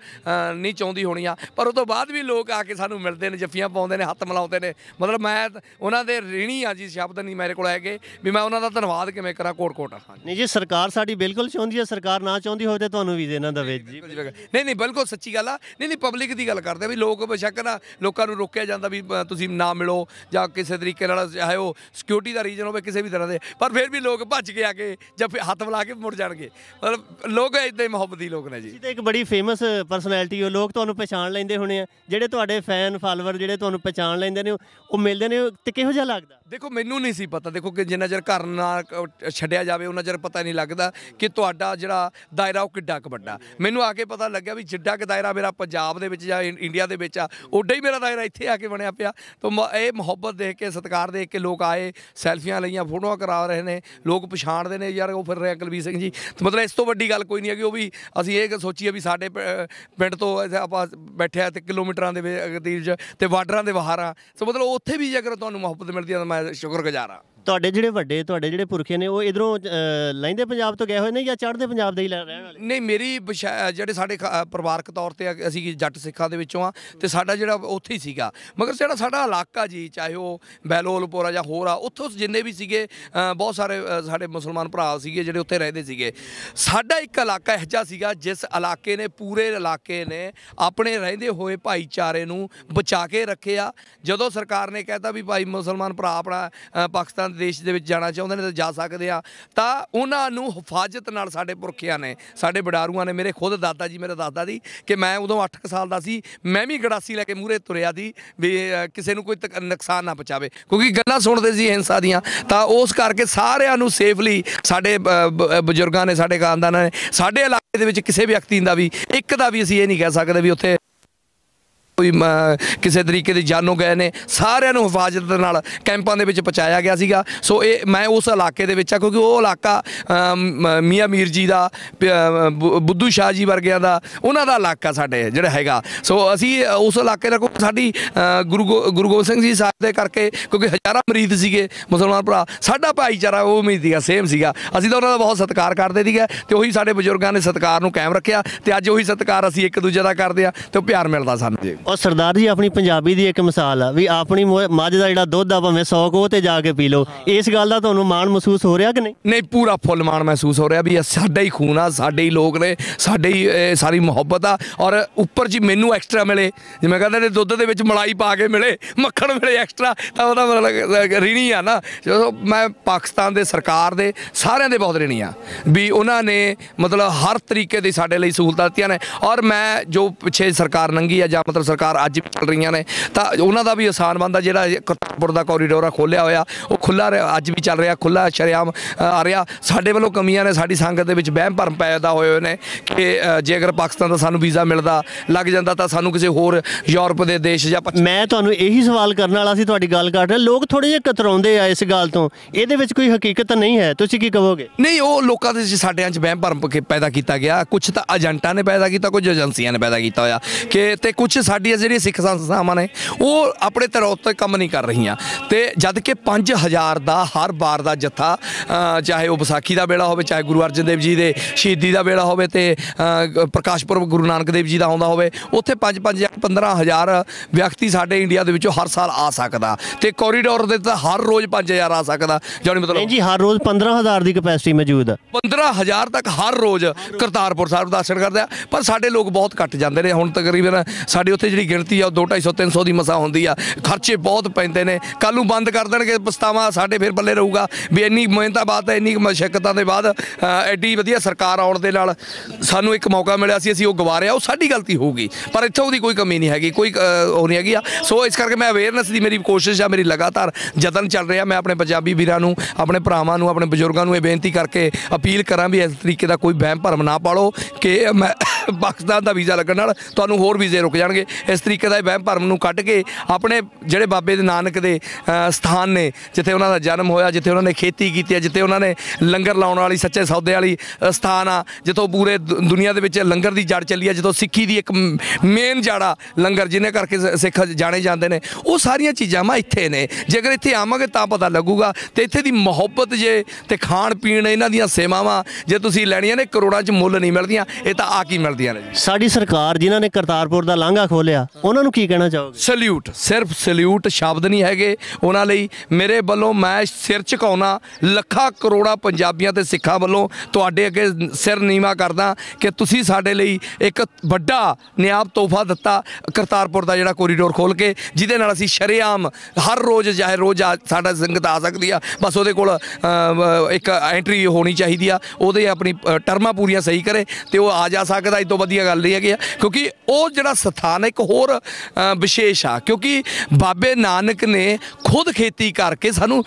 ਨਹੀਂ ਚਾਹੁੰਦੀ ਹੋਣੀਆਂ। ਪਰ ਉਹ ਤੋਂ ਬਾਅਦ ਵੀ ਲੋਕ ਆ ਕੇ ਸਾਨੂੰ ਮਿਲਦੇ ਨੇ ਜੱਫੀਆਂ ਪਾਉਂਦੇ ਨੇ ਹੱਥ ਮਿਲਾਉਂਦੇ ਨੇ। ਮਤਲਬ ਮੈਂ ਉਹਨਾਂ ਦੇ ঋਣੀ ਆ ਜੀ ਸ਼ਬਦ ਨਹੀਂ ਮੇਰੇ ਕੋਲ ਹੈਗੇ ਵੀ ਮੈਂ ਉਹਨਾਂ ਦਾ ਧੰਨਵਾਦ ਕਿਵੇਂ ਕਰਾਂ ਕੋਟ ਕੋਟ ਹਾਂਜੀ। ਨਹੀਂ ਜੀ ਸਰਕਾਰ ਸਾਡੀ ਬਿਲਕੁਲ ਚਾਹੁੰਦੀ ਹੈ ਸਰਕਾਰ ਨਾ ਚਾਹੁੰਦੀ ਹੋਵੇ ਤੇ ਤੁਹਾਨੂੰ ਵੀਜ਼ੇ ਨਾ ਦੇਵੇ ਜੀ। ਨਹੀਂ ਨਹੀਂ ਬਿਲਕੁਲ ਸੱਚੀ ਗੱਲ ਆ। ਨਹੀਂ ਨਹੀਂ ਪਬਲਿਕ ਦੀ ਗੱਲ ਕਰਦੇ ਵੀ ਲੋਕ ਬੇਸ਼ੱਕ ਨਾ ਲੋਕਾਂ ਨੂੰ ਰੋਕਿਆ ਜਾਂਦਾ ਵੀ ਤੁਸੀਂ ਨਾ ਮਿਲੋ ਜਾਂ ਕਿਸੇ ਤਰੀਕੇ ਨਾਲ ਚਾਹੇ ਉਹ ਸਿਕਿਉਰਿਟੀ ਦਾ ਰੀਜਨ ਹੋਵੇ ਕਿਸੇ ਵੀ ਤਰ੍ਹਾਂ ਦੇ। ਪਰ ਫਿਰ ਵੀ ਲੋਕ ਭੱਜ ਕੇ ਆ ਕੇ ਜਾਂ ਫਿਰ ਹੱਥ ਮਿਲਾ ਕੇ ਮੁੜ ਜਾਣਗੇ। ਮਤਲਬ ਲੋਕ ਇਦਾਂ ਹੀ ਮੁਹੱਬਤੀ ਲੋਕ ਨੇ ਜੀ। ਤਾਂ ਇੱਕ ਬੜੀ ਫੇਮਸ ਪਰਸਨੈਲਿਟੀ ਹੋ ਲੋਕ ਤੁਹਾਨੂੰ ਪਛਾਣ ਲੈਂਦੇ ਹੋਣੇ ਆ। ਜਿਹੜੇ ਤੁਹਾਡੇ ਫੈਨ ਫਾਲੋਅਰ ਜਿਹੜੇ ਤੁਹਾਨੂੰ ਪਛਾਣ ਲੈਂਦੇ ਨੇ, ਉਹ ਮਿਲਦੇ ਨੇ, ਤੇ ਕਿਹੋ ਜਿਹਾ ਲੱਗਦਾ? ਦੇਖੋ, ਮੈਨੂੰ ਨਹੀਂ ਸੀ ਪਤਾ। ਦੇਖੋ, ਕਿ ਜਿੰਨਾ ਚਿਰ ਘਰ ਨਾ ਕ- ਛੱਡਿਆ ਜਾਵੇ, ਉਹਨਾਂ ਚਿਰ ਪਤਾ ਨਹੀਂ ਲੱਗਦਾ ਕਿ ਤੁਹਾਡਾ ਜਿਹੜਾ ਦਾਇਰਾ ਉਹ ਕਿੱਡਾ ਕੁ ਵੱਡਾ। ਮੈਨੂੰ ਆ ਕੇ ਪਤਾ ਲੱਗਿਆ ਵੀ ਜਿੱਡਾ ਕੁ ਦਾਇਰਾ ਮੇਰਾ ਪੰਜਾਬ ਦੇ ਵਿੱਚ ਜਾਂ ਇੰਡੀਆ ਦੇ ਵਿੱਚ ਆ ਉੱਡਾ ਹੀ ਮੇਰਾ ਦਾਇਰਾ ਇੱਥੇ ਆ ਕੇ ਬਣਿਆ ਪਿਆ। ਤਾਂ ਮ- ਇਹ ਮੁਹੱਬਤ ਦੇਖ ਕੇ, ਸਤਿਕਾਰ ਦੇਖ ਕੇ ਲੋਕ ਆਏ, ਸੈਲਫੀਆਂ ਲਈਆਂ, ਫੋਟੋਆਂ ਕਰਾ ਰਹੇ ਨੇ, ਲੋਕ ਪਛਾਣਦੇ ਨੇ, ਯਾਰ ਉਹ ਫਿਰ ਰਿਹਾ ਕੁਲਵੀਰ ਸਿੰਘ ਜੀ। ਮਤਲਬ ਇਸ ਤੋਂ ਵੱਡੀ ਗੱਲ ਕੋਈ ਨਹੀਂ ਹੈਗੀ, ਉਹ ਵੀ ਅਸੀਂ ਇਹ ਸੋਚੀਏ ਵੀ ਸਾਡੇ ਪ- ਪਿੰਡ ਤੋਂ ਇੱਥੇ ਆਪਾਂ ਬੈਠੇ ਆ ਤੇ ਕਿਲੋਮੀਟਰਾਂ ਦੇ ਵਿੱਚ ਤੀਰ 'ਚ ਤੇ ਬਾਰਡਰਾਂ ਦੇ ਬਾਹਰ ਆ ਸੋ ਮਤਲਬ ਉੱਥੇ ਵੀ ਜੇਕਰ ਤੁਹਾਨੂੰ ਮੁਹੱਬਤ ਮਿਲਦੀ ਆ ਤਾਂ ਮੈਂ ਸ਼ੁਕਰਗੁਜ਼ਾਰ ਆ ਤੁਹਾਡੇ ਜਿਹੜੇ ਵੱਡੇ, ਤੁਹਾਡੇ ਜਿਹੜੇ ਪੁਰਖੇ ਨੇ, ਉਹ ਇਧਰੋਂ ਲਹਿੰਦੇ ਪੰਜਾਬ ਤੋਂ ਗਏ ਹੋਏ ਨੇ ਜਾਂ ਚੜ੍ਹਦੇ ਪੰਜਾਬ ਦੇ ਹੀ ਰਹਿਣ ਵਾਲੇ? ਨਹੀਂ, ਮੇਰੀ ਵਿਸ਼ਾ- ਜਿਹੜੇ ਸਾਡੇ ਖ- ਪਰਿਵਾਰਕ ਤੌਰ ਤੇ ਅਸੀਂ ਜੱਟ ਸਿੱਖਾਂ ਦੇ ਵਿੱਚੋਂ ਆ, ਤੇ ਸਾਡਾ ਜਿਹੜਾ ਉੱਥੇ ਹੀ ਸੀਗਾ। ਮਗਰ ਜਿਹੜਾ ਸਾਡਾ ਇਲਾਕਾ ਜੀ, ਚਾਹੇ ਉਹ ਬੈਲੋਲਪੁਰਾ ਜਾਂ ਹੋਰ ਆ, ਉੱਥੋਂ ਜਿੰਨੇ ਵੀ ਸੀਗੇ ਬਹੁਤ ਸਾਰੇ ਸਾਡੇ ਮੁਸਲਮਾਨ ਭਰਾ ਸੀਗੇ ਜਿਹੜੇ ਉੱਥੇ ਰਹਿੰਦੇ ਸੀਗੇ। ਸਾਡਾ ਇੱਕ ਇਲਾਕਾ ਇਹੋ ਜਿਹਾ ਸੀਗਾ, ਜਿਸ ਇਲਾਕੇ ਨੇ, ਪੂਰੇ ਇਲਾਕੇ ਨੇ ਆਪਣੇ ਰਹਿੰਦੇ ਹੋਏ ਭਾਈਚਾਰੇ ਨੂੰ ਬਚਾ ਕੇ ਰੱਖਿਆ। ਜਦੋਂ ਸਰਕਾਰ ਨੇ ਕਹਿਤਾ ਵੀ ਭਾਈ ਮੁਸਲਮਾਨ ਭਰਾ ਆਪਣਾ ਪਾਕਿਸਤਾਨ ਦੇਸ਼ ਦੇ ਵਿੱਚ ਜਾਣਾ ਚਾਹੁੰਦੇ ਨੇ ਤਾਂ ਜਾ ਸਕਦੇ ਆ। ਤਾਂ ਉਹਨਾਂ ਨੂੰ ਹਿਫਾਜ਼ਤ ਨਾਲ ਸਾਡੇ ਪੁਰਖਿਆਂ ਨੇ, ਸਾਡੇ ਬਡਾਰੂਆਂ ਨੇ ਮੇਰੇ ਖੁਦ ਦਾਦਾ ਜੀ, ਮੇਰੇ ਦਾਦਾ ਦੀ ਕਿ ਮੈਂ ਉਦੋਂ 8 ਸਾਲ ਦਾ ਸੀ, ਮੈਂ ਵੀ ਗੜਾਸੀ ਲੈ ਕੇ ਮੂਹਰੇ ਤੁਰਿਆ ਦੀ ਵੀ ਕਿਸੇ ਨੂੰ ਕੋਈ ਤਕ- ਨੁਕਸਾਨ ਨਾ ਪਹੁੰਚਾਵੇ। ਕਿਉਂਕਿ ਗੱਲਾਂ ਸੁਣਦੇ ਸੀ ਹਿੰਸਾ ਦੀਆਂ। ਤਾਂ ਉਸ ਕਰਕੇ ਸਾਰਿਆਂ ਨੂੰ ਸੇਫਲੀ ਸਾਡੇ ਬਜ਼ੁਰਗਾਂ ਨੇ, ਸਾਡੇ ਖਾਨਦਾਨਾਂ ਨੇ, ਸਾਡੇ ਇਲਾਕੇ ਦੇ ਵਿੱਚ ਕਿਸੇ ਵਿਅਕਤੀ ਦਾ ਵੀ, ਇੱਕ ਦਾ ਵੀ ਅਸੀਂ ਇਹ ਨਹੀਂ ਕਹਿ ਸਕਦੇ ਵੀ ਉੱਥੇ ਕੋਈ ਮ, ਕਿਸੇ ਤਰੀਕੇ ਦੀ ਜਾਨੋਂ ਗਏ ਨੇ। ਸਾਰਿਆਂ ਨੂੰ ਹਿਫਾਜ਼ਤ ਦੇ ਨਾਲ ਕੈਂਪਾਂ ਦੇ ਵਿੱਚ ਪਹੁੰਚਾਇਆ ਗਿਆ ਸੀਗਾ। ਸੋ ਇਹ ਮੈਂ ਉਸ ਇਲਾਕੇ ਦੇ ਵਿੱਚ ਆ ਕਿਉਂਕਿ ਉਹ ਇਲਾਕਾ ਮ- ਮੀਆਂ ਮੀਰ ਜੀ ਦਾ ਬੁ- ਬੁੱਧੂ ਸ਼ਾਹ ਜੀ ਵਰਗਿਆਂ ਦਾ ਉਹਨਾਂ ਦਾ ਇਲਾਕਾ ਸਾਡੇ ਜਿਹੜਾ ਹੈਗਾ। ਸੋ ਅਸੀਂ ਉਸ ਇਲਾਕੇ ਦਾ ਕੋਈ ਸਾਡੀ ਗੁਰੂ ਗੋ- ਗੁਰੂ ਗੋਬਿੰਦ ਸਿੰਘ ਜੀ ਸਾਹਿਬ ਦੇ ਕਰਕੇ ਕਿਉਂਕਿ ਹਜ਼ਾਰਾਂ ਮਰੀਦ ਸੀਗੇ ਮੁਸਲਮਾਨ ਭਰਾ ਸਾਡਾ ਭਾਈਚਾਰਾ ਉਹ ਉਮੀਦ ਸੀਗਾ ਸੇਮ ਸੀਗਾ। ਅਸੀਂ ਤਾਂ ਉਹਨਾਂ ਦਾ ਬਹੁਤ ਸਤਿਕਾਰ ਕਰਦੇ ਸੀਗੇ ਤੇ ਉਹੀ ਸਾਡੇ ਬਜ਼ੁਰਗਾਂ ਨੇ ਸਤਿਕਾਰ ਨੂੰ ਕਾਇਮ ਰੱਖਿਆ ਤੇ ਅੱਜ ਉਹੀ ਸਤਿਕਾਰ ਅਸੀਂ ਇੱਕ ਦੂਜੇ ਦਾ ਕਰਦੇ ਆ ਤੇ ਉਹ ਪਿਆਰ ਮਿਲਦਾ ਸਾਨੂੰ। ਔਰ ਸਰਦਾਰ ਜੀ ਆਪਣੀ ਪੰਜਾਬੀ ਦੀ ਇੱਕ ਮਿਸਾਲ ਆ ਵੀ ਆਪਣੀ ਮੱਝ ਦਾ ਜਿਹੜਾ ਦੁੱਧ ਆ ਭਾਵੇਂ 100 ਕੋ ਤੇ ਜਾ ਕੇ ਪੀ ਲਓ। ਇਸ ਗੱਲ ਦਾ ਤੁਹਾਨੂੰ ਮਾਣ ਮਹਿਸੂਸ ਹੋ ਰਿਹਾ ਕਿ ਨਹੀਂ? ਨਹੀਂ ਪੂਰਾ ਫੁੱਲ ਮਾਣ ਮਹਿਸੂਸ ਹੋ ਰਿਹਾ ਵੀ ਇਹ ਸਾਡਾ ਹੀ ਖੂਨ ਆ ਸਾਡੇ ਹੀ ਲੋਕ ਨੇ ਸਾਡੇ ਹੀ ਸਾਰੀ ਮੁਹੱਬਤ ਆ ਔਰ ਉੱਪਰ ਜੀ ਮੈਨੂੰ ਐਕਸਟਰਾ ਮਿਲੇ। ਜਿਵੇਂ ਕਹਿੰਦੇ ਨੇ ਦੁੱਧ ਦੇ ਵਿੱਚ ਮਲਾਈ ਪਾ ਕੇ ਮਿਲੇ ਮੱਖਣ ਮਿਲੇ ਐਕਸਟਰਾ ਤਾਂ ਉਹਦਾ ਮਤਲਬ ਰੀਣੀ ਆ ਨਾ। ਜਦੋਂ ਮੈਂ ਪਾਕਿਸਤਾਨ ਦੇ ਸਰਕਾਰ ਦੇ ਸਾਰਿਆਂ ਦੇ ਬਹੁਤ ਰੀਣੀ ਆ ਵੀ ਉਹਨਾਂ ਨੇ ਮਤਲਬ ਹਰ ਤਰੀਕੇ ਦੀ ਸਾਡੇ ਲਈ ਸਹੂਲਤਾਂ ਦਿੱਤੀਆਂ ਨੇ। ਔਰ ਮੈਂ ਜੋ ਪਿੱਛੇ ਸਰਕਾਰ ਨੰਗੀ ਆ ਜਾਂ ਮਤਲਬ ਸਰਕਾਰ ਅੱਜ ਵੀ ਚੱਲ ਰਹੀਆਂ ਨੇ। ਤਾਂ ਉਹਨਾਂ ਦਾ ਵੀ ਆਸਾਨ ਬੰਦਾ ਜਿਹੜਾ ਕਰਤਾਰਪੁਰ ਦਾ ਕੋਰੀਡੋਰ ਆ ਖੋਲਿਆ ਹੋਇਆ ਉਹ ਖੁੱਲਾ ਅੱਜ ਵੀ ਚੱਲ ਰਿਹਾ ਖੁੱਲਾ ਸ਼ਰੇਆਮ ਆ ਰਿਹਾ। ਸਾਡੇ ਵੱਲੋਂ ਕਮੀਆਂ ਨੇ ਸਾਡੀ ਸੰਗਤ ਦੇ ਵਿੱਚ ਵਹਿਮ ਭਰਮ ਪੈਦਾ ਹੋਏ ਹੋਏ ਨੇ ਕਿ ਅ, ਜੇ ਅਗਰ ਪਾਕਿਸਤਾਨ ਦਾ ਸਾਨੂੰ ਵੀਜ਼ਾ ਮਿਲਦਾ ਲੱਗ ਜਾਂਦਾ ਤਾਂ ਸਾਨੂੰ ਕਿਸੇ ਹੋਰ ਯੂਰਪ ਦੇ ਦੇਸ਼ ਜਾਂ ਮੈਂ ਤੁਹਾਨੂੰ ਇਹੀ ਸਵਾਲ ਕਰਨ ਵਾਲਾ ਸੀ ਤੁਹਾਡੀ ਗੱਲ ਕਰ ਰਿਹਾ। ਲੋਕ ਥੋੜੇ ਜਿਹਾ ਕਤਰਾਉਂਦੇ ਆ ਇਸ ਗੱਲ ਤੋਂ। ਇਹਦੇ ਵਿੱਚ ਕੋਈ ਹਕੀਕਤ ਨਹੀਂ ਹੈ। ਤੁਸੀਂ ਕੀ ਕਹੋਗੇ? ਨਹੀਂ ਉਹ ਲੋਕਾਂ ਦੇ ਵਿੱਚ ਸਾਡਿਆਂ 'ਚ ਵਹਿਮ ਭਰਮ ਪੈਦਾ ਕੀਤਾ ਗਿਆ। ਕੁਝ ਤਾਂ ਏਜੰਟਾਂ ਨੇ ਪੈਦਾ ਕੀਤਾ ਕੁਝ ਏਜੰਸੀਆਂ ਨੇ ਪੈਦਾ ਕੀਤਾ ਹੋਇਆ। ਕਿ ਤੇ ਕੁਝ ਸਾਡੀਆਂ ਜਿਹੜੀਆਂ ਸਿੱਖ ਸੰਸਥਾਵਾਂ ਨੇ ਉਹ ਆਪਣੇ ਤਰ੍ਹਾਂ ਉੱਤੇ ਕੰਮ ਨਹੀਂ ਕਰ ਰਹੀਆਂ। ਤੇ ਜਦ ਕਿ 5000 ਦਾ ਹਰ ਵਾਰ ਦਾ ਜੱਥਾ ਚਾਹੇ ਉਹ ਵਿਸਾਖੀ ਦਾ ਵੇਲਾ ਹੋਵੇ ਚਾਹੇ ਗੁਰੂ ਅਰਜਨ ਦੇਵ ਜੀ ਦੇ ਸ਼ਹੀਦੀ ਦਾ ਵੇਲਾ ਹੋਵੇ ਤੇ ਅ, ਪ੍ਰਕਾਸ਼ ਪੁਰਬ ਗੁਰੂ ਨਾਨਕ ਦੇਵ ਜੀ ਦਾ ਆਉਂਦਾ ਹੋਵੇ ਉੱਥੇ 5 5 15000 ਵਿਅਕਤੀ ਸਾਡੇ ਇੰਡੀਆ ਦੇ ਵਿੱਚੋਂ ਹਰ ਸਾਲ ਆ ਸਕਦਾ। ਤੇ ਕੋਰੀਡੋਰ ਦੇ ਤਾਂ ਹਰ ਰੋਜ਼ 5000 ਆ ਸਕਦਾ। ਜਾਨੀ ਮਤਲਬ ਨਹੀਂ ਜੀ ਹਰ ਰੋਜ਼ 15000 ਦੀ ਕਪੈਸਿਟੀ ਮੌਜੂਦ ਆ। 15000 ਤੱਕ ਹਰ ਰੋਜ਼ ਕਰਤਾਰਪੁਰ ਸਾਹਿਬ ਦਰਸ਼ਨ ਕਰਦੇ ਆ ਪਰ ਸਾਡੇ ਲੋਕ ਬਹੁਤ ਘੱਟ ਜਾਂਦੇ ਨੇ। ਹੁਣ ਤਕਰੀਬਨ ਸਾਡੇ ਉੱਥੇ ਜਿਹੜੀ ਗਿਣਤੀ ਆ, ਉਹ 2 250 300 ਦੀ ਮਸਾ ਹੁੰਦੀ ਆ। ਖਰਚੇ ਬਹੁਤ ਪੈਂਦੇ ਨੇ। ਕੱਲ ਨੂੰ ਬੰਦ ਕਰ ਦੇਣਗੇ, ਪਛਤਾਵਾ ਸਾਡੇ ਫਿਰ ਬੱਲੇ ਰਹੂਗਾ। ਵੀ ਇੰਨੀ ਮਿਹਨਤਾਂ ਬਾਅਦ, ਇੰਨੀ ਮਸ਼ਕਤਾਂ ਦੇ ਬਾਅਦ ਐਡੀ ਵਧੀਆ ਸਰਕਾਰ ਆਉਣ ਦੇ ਨਾਲ ਸਾਨੂੰ ਇੱਕ ਮੌਕਾ ਮਿਲਿਆ ਸੀ, ਅਸੀਂ ਉਹ ਗਵਾਰਿਆ, ਉਹ ਸਾਡੀ ਗਲਤੀ ਹੋਊਗੀ। ਪਰ ਇੱਥੇ ਉਹਦੀ ਕੋਈ ਕਮੀ ਨਹੀਂ ਹੈਗੀ, ਕੋਈ ਉਹ ਨਹੀਂ ਹੈਗੀ ਆ। ਸੋ ਇਸ ਕਰਕੇ ਮੈਂ ਅਵੇਅਰਨੈਸ ਦੀ ਮੇਰੀ ਕੋਸ਼ਿਸ਼ ਆ, ਮੇਰੀ ਲਗਾਤਾਰ ਯਤਨ ਚੱਲ ਰਿਹਾ। ਮੈਂ ਆਪਣੇ ਪੰਜਾਬੀ ਵੀਰਾਂ ਨੂੰ, ਆਪਣੇ ਭਰਾਵਾਂ ਨੂੰ, ਆਪਣੇ ਬਜ਼ੁਰਗਾਂ ਨੂੰ ਇਹ ਬੇਨਤੀ ਕਰਕੇ ਅਪੀਲ ਕਰਾਂ ਵੀ ਇਸ ਤਰੀਕੇ ਦਾ ਕੋਈ ਵਹਿਮ ਭਰਮ ਨਾ ਪਾਲੋ ਕਿ ਮੈਂ ਪਾਕਿਸਤਾਨ ਦਾ ਵੀਜ਼ਾ ਲੱਗਣ ਨਾਲ ਤੁਹਾਨੂੰ ਹੋਰ ਵੀਜ਼ੇ ਰੁਕ ਜਾਣਗੇ। ਇਸ ਤਰੀਕੇ ਦਾ ਇਹ ਵਹਿਮ ਭਰਮ ਨੂੰ ਕੱਢ ਕੇ ਆਪਣੇ ਜਿਹੜੇ ਬਾਬੇ ਦੇ ਨਾਨਕ ਦੇ ਸਥਾਨ ਨੇ ਜਿੱਥੇ ਉਹਨਾਂ ਦਾ ਜਨਮ ਹੋਇਆ ਜਿੱਥੇ ਉਹਨਾਂ ਨੇ ਖੇਤੀ ਕੀਤੀ ਹੈ ਜਿੱਥੇ ਉਹਨਾਂ ਨੇ ਲੰਗਰ ਲਾਉਣ ਵਾਲੀ ਸੱਚੇ ਸੌਦੇ ਵਾਲੀ ਅ, ਸਥਾਨ ਆ ਜਿੱਥੋਂ ਪੂਰੇ ਦੁ- ਦੁਨੀਆ ਦੇ ਵਿੱਚ ਲੰਗਰ ਦੀ ਜੜ ਚੱਲੀ ਹੈ ਜਿੱਥੋਂ ਸਿੱਖੀ ਦੀ ਇੱਕ ਮੇਨ ਜੜਾ ਲੰਗਰ ਜਿਹਨੇ ਕਰਕੇ ਸਿੱਖ ਜਾਣੇ ਜਾਂਦੇ ਨੇ। ਉਹ ਸਾਰੀਆਂ ਚੀਜ਼ਾਂ ਮਾ ਇੱਥੇ ਨੇ। ਜੇਕਰ ਇੱਥੇ ਆਵਾਂਗੇ ਤਾਂ ਪਤਾ ਲੱਗੂਗਾ ਤੇ ਇੱਥੇ ਦੀ ਮੁਹੱਬਤ ਜੇ ਤੇ ਖਾਣ ਪੀਣ ਇਹਨਾਂ ਦੀਆਂ ਸੇਵਾਵਾਂ ਜੇ ਤੁਸੀਂ ਲੈਣੀਆਂ ਨੇ ਕਰੋੜਾਂ 'ਚ ਮੁੱਲ ਨਹੀਂ ਮਿਲਦੀਆਂ ਇਹ ਤਾਂ ਆ ਕੀ ਮਿਲਦਾ। ਮਿਲਦੀਆਂ ਨੇ ਜੀ। ਸਾਡੀ ਸਰਕਾਰ ਜਿਨ੍ਹਾਂ ਨੇ ਕਰਤਾਰਪੁਰ ਦਾ ਲਾਂਘਾ ਖੋਲਿਆ ਉਹਨਾਂ ਨੂੰ ਕੀ ਕਹਿਣਾ ਚਾਹੋਗੇ? ਸਲੂਟ ਸਿਰਫ ਸਲੂਟ ਸ਼ਬਦ ਨਹੀਂ ਹੈਗੇ। ਉਹਨਾਂ ਲਈ ਮੇਰੇ ਵੱਲੋਂ ਮੈਂ ਸਿਰ ਝੁਕਾਉਣਾ ਲੱਖਾਂ ਕਰੋੜਾਂ ਪੰਜਾਬੀਆਂ ਤੇ ਸਿੱਖਾਂ ਵੱਲੋਂ ਤੁਹਾਡੇ ਅੱਗੇ ਸਿਰ ਨੀਵਾ ਕਰਦਾ ਕਿ ਤੁਸੀਂ ਸਾਡੇ ਲਈ ਇੱਕ ਵੱਡਾ ਨਿਆਬ ਤੋਹਫਾ ਦਿੱਤਾ ਕਰਤਾਰਪੁਰ ਦਾ ਜਿਹੜਾ ਕੋਰੀਡੋਰ ਖੋਲ ਕੇ ਜਿਹਦੇ ਨਾਲ ਅਸੀਂ ਸ਼ਰੇਆਮ ਹਰ ਰੋਜ਼ ਚਾਹੇ ਰੋਜ਼ ਸਾਡਾ ਸੰਗਤ ਆ ਸਕਦੀ ਆ। ਬਸ ਉਹਦੇ ਕੋਲ ਇੱਕ ਐਂਟਰੀ ਹੋਣੀ ਚਾਹੀਦੀ ਆ। ਉਹਦੇ ਆਪਣੀ ਟਰਮਾਂ ਪੂਰੀਆਂ ਸਹੀ ਕਰੇ ਤੇ ਉਹ ਆ ਜਾ ਸਕਦਾ। ਤੋਂ ਵਧੀਆ ਗੱਲ ਨਹੀਂ ਹੈਗੀ ਆ, ਕਿਉਂਕਿ ਉਹ ਜਿਹੜਾ ਸਥਾਨ ਹੈ ਇੱਕ ਹੋਰ ਵਿਸ਼ੇਸ਼ ਆ, ਕਿਉਂਕਿ ਬਾਬੇ ਨਾਨਕ ਨੇ ਖੁਦ ਖੇਤੀ ਕਰਕੇ ਸਾਨੂੰ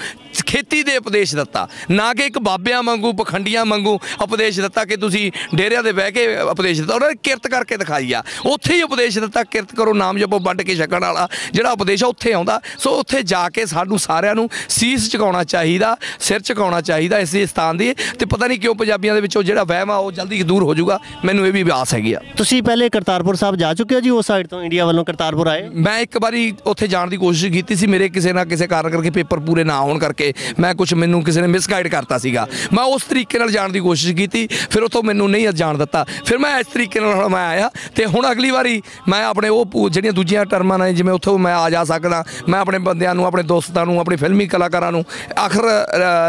ਖੇਤੀ ਦੇ ਉਪਦੇਸ਼ ਦਿੱਤਾ। ਨਾ ਕਿ ਇੱਕ ਬਾਬਿਆਂ ਵਾਂਗੂ, ਪਖੰਡੀਆਂ ਵਾਂਗੂ ਉਪਦੇਸ਼ ਦਿੱਤਾ ਕਿ ਤੁਸੀਂ ਡੇਰਿਆਂ ਦੇ ਬਹਿ ਕੇ ਉਪਦੇਸ਼ ਦਿੱਤਾ। ਉਹਨਾਂ ਨੇ ਕਿਰਤ ਕਰਕੇ ਦਿਖਾਈ ਆ। ਉੱਥੇ ਹੀ ਉਪਦੇਸ਼ ਦਿੱਤਾ, ਕਿਰਤ ਕਰੋ, ਨਾਮ ਜਪੋ ਵੱਢ ਕੇ ਛਕਣ ਵਾਲਾ ਜਿਹੜਾ ਉਪਦੇਸ਼ ਆ, ਉੱਥੇ ਆਉਂਦਾ। ਸੋ ਉੱਥੇ ਜਾ ਕੇ ਸਾਨੂੰ ਸਾਰਿਆਂ ਨੂੰ ਸੀਸ ਝੁਕਾਉਣਾ ਚਾਹੀਦਾ, ਸਿਰ ਝੁਕਾਉਣਾ ਚਾਹੀਦਾ ਇਸ ਸਥਾਨ ਦੀ। ਤੇ ਪਤਾ ਨਹੀਂ ਕਿਉਂ ਪੰਜਾਬੀਆਂ ਦੇ ਵਿੱਚੋਂ ਜਿਹੜਾ ਵਹਿਮ ਆ, ਉਹ ਜਲਦੀ ਦੂਰ ਹੋ ਜਾਊਗਾ। ਮੈਨੂੰ ਇਹ ਵੀ ਆਸ ਹੈਗੀ ਆ। ਤੁਸੀਂ ਪਹਿਲੇ ਕਰਤਾਰਪੁਰ ਸਾਹਿਬ ਜਾ ਚੁੱਕੇ ਹੋ ਜੀ ਉਸ ਸਾਈਡ ਤੋਂ ਇੰਡੀਆ ਵੱਲੋਂ ਕਰਤਾਰਪੁਰ ਆਏ? ਮੈਂ ਇੱਕ ਵਾਰੀ ਉੱਥੇ ਜਾਣ ਦੀ ਕੋਸ਼ਿਸ਼ ਕੀਤੀ ਸੀ ਮੇਰੇ ਕਿਸੇ ਨਾ ਕਿਸੇ ਕਾਰਨ ਕਰਕੇ ਪੇਪਰ ਪੂਰੇ ਨਾ ਹੋਣ ਕਰਕੇ ਮੈਂ ਕੁਝ ਮੈਨੂੰ ਕਿਸੇ ਨੇ ਮਿਸਗਾਈਡ ਕਰਤਾ ਸੀਗਾ। ਮੈਂ ਉਸ ਤਰੀਕੇ ਨਾਲ ਜਾਣ ਦੀ ਕੋਸ਼ਿਸ਼ ਕੀਤੀ ਫਿਰ ਉੱਥੋਂ ਮੈਨੂੰ ਨਹੀਂ ਜਾਣ ਦਿੱਤਾ। ਫਿਰ ਮੈਂ ਇਸ ਤਰੀਕੇ ਨਾਲ ਹੁਣ ਮੈਂ ਆਇਆ ਤੇ ਹੁਣ ਅਗਲੀ ਵਾਰੀ ਮੈਂ ਆਪਣੇ ਉਹ ਜਿਹੜੀਆਂ ਦੂਜੀਆਂ ਟਰਮਾਂ ਨੇ ਜਿਵੇਂ ਉੱਥੋਂ ਮੈਂ ਆ ਜਾ ਸਕਦਾ ਮੈਂ ਆਪਣੇ ਬੰਦਿਆਂ ਨੂੰ ਆਪਣੇ ਦੋਸਤਾਂ ਨੂੰ ਆਪਣੇ ਫਿਲਮੀ ਕਲਾਕਾਰਾਂ ਨੂੰ ਆਖਰ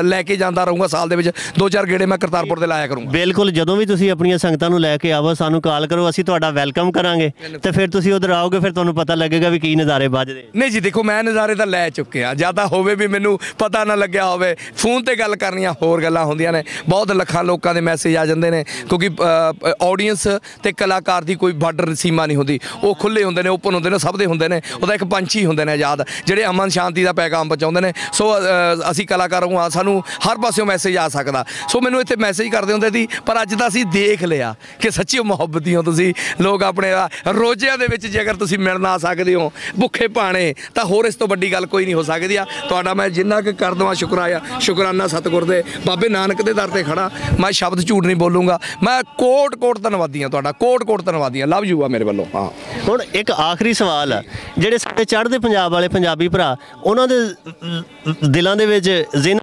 ਲੈ ਕੇ ਜਾਂਦਾ ਰਹੂੰਗਾ ਸਾਲ ਦੇ ਵਿੱਚ। ਦੋ ਚਾਰ ਗੇੜੇ ਮੈਂ ਕਰਤਾਰਪੁਰ ਦੇ ਲਾਇਆ ਕਰੂੰਗਾ। ਬਿਲਕੁਲ ਜਦੋਂ ਵੀ ਤੁਸੀਂ ਆਪਣੀਆਂ ਸੰਗਤਾਂ ਨੂੰ ਲੈ ਕੇ ਆਵੋ ਸਾਨੂੰ ਕਾਲ ਕਰੋ ਅਸੀਂ ਤੁਹਾਡਾ ਵੈਲਕਮ ਕਰਾਂਗੇ ਤੇ ਫਿਰ ਤੁਸੀਂ ਉਧਰ ਆਓਗੇ ਫਿਰ ਤੁਹਾਨੂੰ ਪਤਾ ਲੱਗੇਗਾ ਵੀ ਕੀ ਨਜ਼ਾਰੇ ਵੱਜਦੇ ਨਹੀਂ ਜੀ ਦੇਖੋ ਮੈਂ ਨਜ਼ਾਰੇ ਤਾਂ ਲੈ ਚੁੱਕਿਆ ਜ਼ਿਆਦਾ ਹੋਵੇ ਵੀ ਮੈਨੂੰ ਪਤਾ ਨਾ ਲੱਗਿਆ ਹੋਵੇ। ਫੋਨ ਤੇ ਗੱਲ ਕਰਨੀਆਂ ਹੋਰ ਗੱਲਾਂ ਹੁੰਦੀਆਂ ਨੇ। ਬਹੁਤ ਲੱਖਾਂ ਲੋਕਾਂ ਦੇ ਮੈਸੇਜ ਆ ਜਾਂਦੇ ਨੇ ਕਿਉਂਕਿ ਆਡੀਅנס ਤੇ ਕਲਾਕਾਰ ਦੀ ਕੋਈ ਬਾਰਡਰ ਸੀਮਾ ਨਹੀਂ ਹੁੰਦੀ। ਉਹ ਖੁੱਲੇ ਹੁੰਦੇ ਨੇ ਓਪਨ ਹੁੰਦੇ ਨੇ ਸਭ ਦੇ ਹੁੰਦੇ ਨੇ। ਉਹਦਾ ਇੱਕ ਪੰਛੀ ਹੁੰਦੇ ਨੇ ਆਜ਼ਾਦ ਜਿਹੜੇ ਅਮਨ ਸ਼ਾਂਤੀ ਦਾ ਪੈਗਾਮ ਪਹੁੰਚਾਉਂਦੇ ਨੇ। ਸੋ ਅਸੀਂ ਕਲਾਕਾਰ ਹਾਂ ਸਾਨੂੰ ਹਰ ਪਾਸਿਓਂ ਮੈਸੇਜ ਆ ਸਕਦਾ। ਸੋ ਮੈਨੂੰ ਇੱਥੇ ਮੈਸੇਜ ਕਰਦੇ ਹੁੰਦੇ ਸੀ ਪਰ ਅੱਜ ਤਾਂ ਅਸੀਂ ਦੇਖ ਲਿਆ ਕਿ ਸੱਚੀ ਮੁਹੱਬਤੀ ਹੋ ਤੁਸੀਂ ਲੋਕ ਆਪਣੇ ਰੋਜ਼ਿਆਂ ਦੇ ਵਿੱਚ ਜੇਕਰ ਤੁਸੀਂ ਮਿਲਣ ਆ ਸਕਦੇ ਹੋ, ਭੁੱਖੇ ਪਾਣੇ ਤਾਂ ਹੋਰ ਇਸ ਤੋਂ ਵੱਡੀ ਗੱਲ ਕੋਈ ਨਹੀਂ ਹੋ ਸਕਦੀ ਆ। ਤੁਹਾਡਾ ਮੈਂ ਜਿੰਨਾ ਕੁ ਕਰ ਦਵਾਂ ਸ਼ੁਕਰਾਇਆ, ਸ਼ੁਕਰਾਨਾ ਸਤਿਗੁਰ ਦੇ। ਬਾਬੇ ਨਾਨਕ ਦੇ ਦਰ ਤੇ ਖੜਾ, ਮੈਂ ਸ਼ਬਦ ਝੂਠ ਨਹੀਂ ਬੋਲੂੰਗਾ। ਮੈਂ ਕੋਟ ਕੋਟ ਧੰਨਵਾਦੀ ਆ ਤੁਹਾਡਾ ਕੋਟ ਕੋਟ ਧੰਨਵਾਦੀ ਆ ਲਵ ਯੂ ਆ ਮੇਰੇ ਵੱਲੋਂ, ਹਾਂ। ਹੁਣ ਇੱਕ ਆਖਰੀ ਸਵਾਲ ਹੈ ਜਿਹੜੇ ਸਾਡੇ ਚੜ੍ਹਦੇ ਪੰਜਾਬ ਵਾਲੇ ਪੰਜਾਬੀ ਭਰਾ, ਉਹਨਾਂ ਦੇ ਦਿਲਾਂ ਦੇ ਵਿੱਚ ਜ਼ਿਨ